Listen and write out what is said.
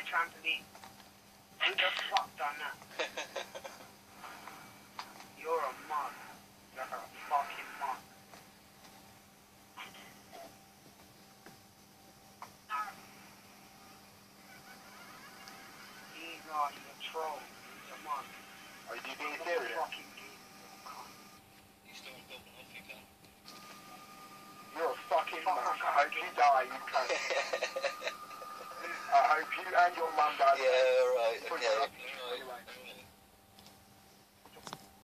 a trampoline. Who the fuck done that? You're a mug. You're a fucking mug. He's not, he's a troll. He's a mug. Are you being He's a serious? fucking geek. You still building off you can. You're a fucking mug. I hope you die, you cunt. And your mum yeah, right, okay.